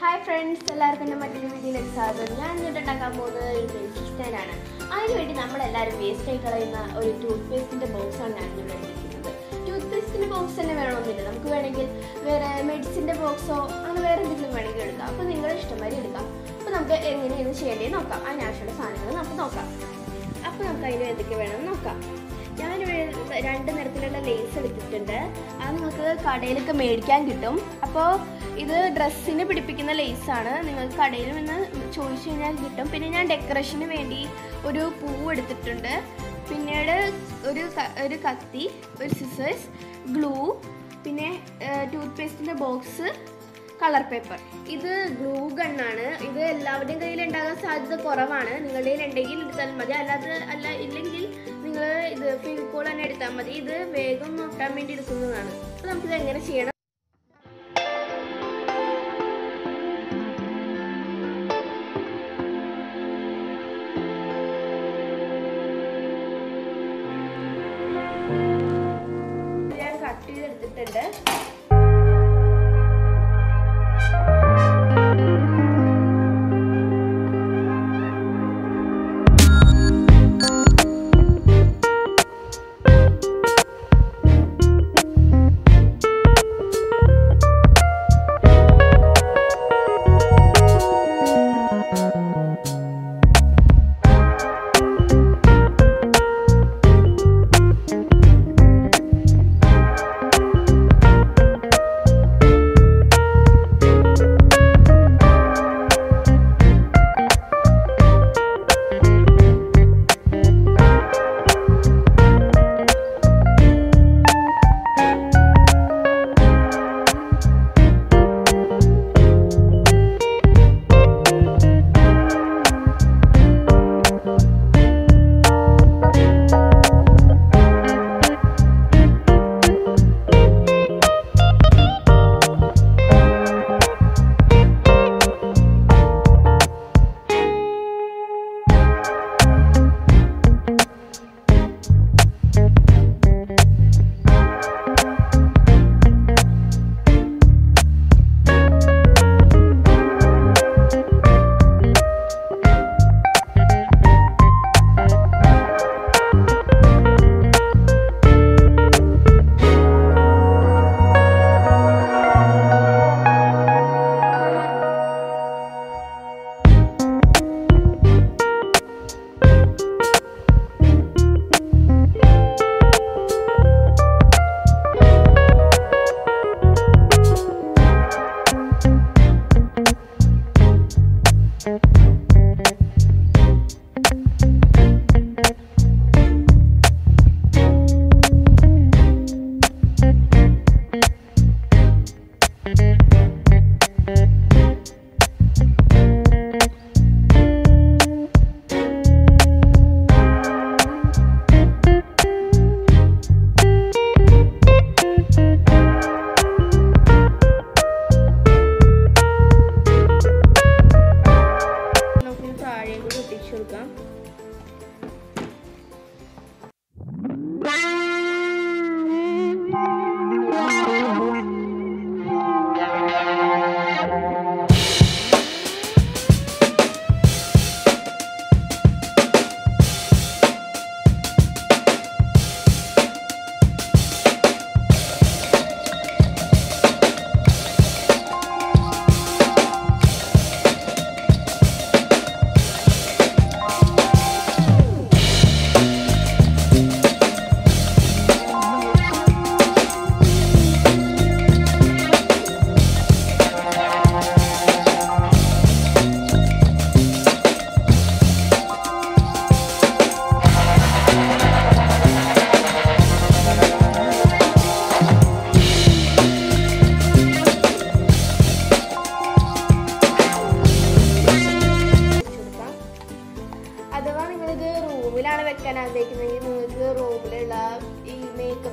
Hi friends എല്ലാവർക്കും എന്റെ മറ്റൊരു വീഡിയോയിലേക്ക് സ്വാഗതം. ഞാൻ ഇന്നിട്ട് ഉണ്ടാക്കാൻ പോകുന്നത് ഒരു സ്റ്റാൻഡാണ് അതിനുവേണ്ടി നമ്മളെല്ലാവരും വേസ്റ്റ് ആയി കളയുന്ന ഒരു ടൂത്ത് പേസ്റ്റിന്റെ ബോക്സാണ് ഞാൻ ഇവിടെ എടുത്തിരിക്കുന്നത് ടൂത്ത് പേസ്റ്റിന്റെ ബോക്സ് തന്നെ വേണമെന്നില്ല. നമുക്ക് വേണമെങ്കിൽ വേറെ മെഡിസിന്റെ ബോക്സോ അങ്ങനെ വേറെ എന്തെങ്കിലും വേണമെങ്കിൽ എടുക്കാം. അപ്പോൾ നിങ്ങളുടെ ഇഷ്ടംമാതിരി എടുക്കാം. അപ്പോൾ നമുക്ക് എങ്ങനെയാണ് ചെയ്യേണ്ടത് നോക്കാം. അതിനാവശ്യമുള്ള സാധനങ്ങൾ നമുക്ക് നോക്കാം. അപ്പോൾ നമുക്ക് അതിന് എന്തൊക്കെ വേണമെന്ന് നോക്കാം. ഞാൻ രണ്ട് നിറത്തിലുള്ള ലേസ് എടുത്തിട്ടുണ്ട്. അത് നിങ്ങൾക്ക് കടയിലൊക്കെ മേടിക്കാൻ കിട്ടും. അപ്പോൾ ഇത് ഡ്രസ്സിന് പിടിപ്പിക്കുന്ന ലേസാണ് നിങ്ങൾക്ക് കടയിൽ നിന്ന് ചോദിച്ചു കഴിഞ്ഞാൽ കിട്ടും. പിന്നെ ഞാൻ ഡെക്കറേഷന് വേണ്ടി ഒരു പൂവ് എടുത്തിട്ടുണ്ട്. പിന്നീട് ഒരു ഒരു കത്തി ഒരു സിസേഴ്സ് ഗ്ലൂ പിന്നെ ടൂത്ത് പേസ്റ്റിന്റെ ബോക്സ് കളർ പേപ്പർ ഇത് ഗ്ലൂ ഗണ്ണാണ് ഇത് എല്ലാവരുടെയും കയ്യിൽ ഉണ്ടാകാൻ സാധ്യത കുറവാണ്. നിങ്ങളുടെ കയ്യിൽ ഉണ്ടെങ്കിൽ എടുത്താൽ മതി. അല്ലാതെ അല്ല ഇല്ലെങ്കിൽ നിങ്ങൾ ഇത് ഫെവിക്കോൾ തന്നെ എടുത്താൽ മതി. ഇത് വേഗം നോക്കാൻ വേണ്ടി എടുക്കുന്നതാണ്. അപ്പോൾ നമുക്കിത് എങ്ങനെ ചെയ്യണം? നമുക്ക്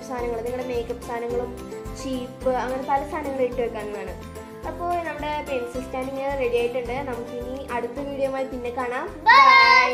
സാധനങ്ങൾ നിങ്ങളുടെ മേക്കപ്പ് സാധനങ്ങളും ചീപ്പ് അങ്ങനെ പല സാധനങ്ങളും ഇട്ട് വെക്കാവുന്നതാണ്. അപ്പോൾ നമ്മുടെ പെൻസിൽ സ്റ്റാൻഡിങ് റെഡി ആയിട്ടുണ്ട്. നമുക്കിനി അടുത്ത വീഡിയോ പിന്നെ കാണാം. ബൈ